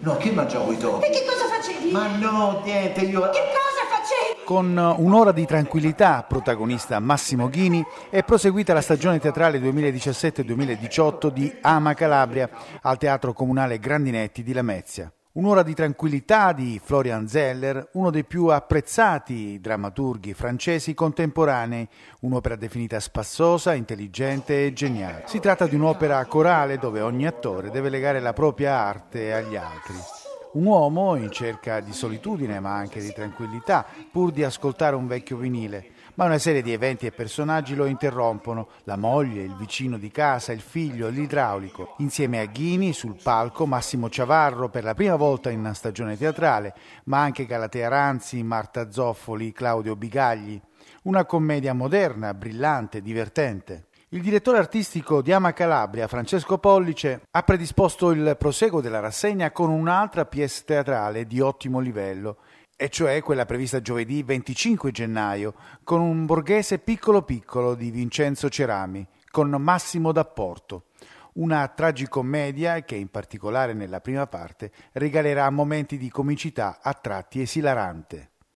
No, che mangiavo i topi? E che cosa facevi? Ma no, niente, io... Che cosa facevi? Con un'ora di tranquillità, protagonista Massimo Ghini, è proseguita la stagione teatrale 2017-2018 di Ama Calabria al Teatro Comunale Grandinetti di Lamezia. Un'ora di tranquillità di Florian Zeller, uno dei più apprezzati drammaturghi francesi contemporanei, un'opera definita spassosa, intelligente e geniale. Si tratta di un'opera corale dove ogni attore deve legare la propria arte agli altri. Un uomo in cerca di solitudine ma anche di tranquillità, pur di ascoltare un vecchio vinile, ma una serie di eventi e personaggi lo interrompono, la moglie, il vicino di casa, il figlio, l'idraulico. Insieme a Ghini sul palco Massimo Ciavarro per la prima volta in stagione teatrale, ma anche Galatea Ranzi, Marta Zoffoli, Claudio Bigagli. Una commedia moderna, brillante, divertente. Il direttore artistico di Ama Calabria, Francesco Pollice, ha predisposto il proseguo della rassegna con un'altra pièce teatrale di ottimo livello, e cioè quella prevista giovedì 25 gennaio, con un borghese piccolo piccolo di Vincenzo Cerami, con Massimo D'Apporto. Una tragicommedia che, in particolare nella prima parte, regalerà momenti di comicità a tratti esilarante.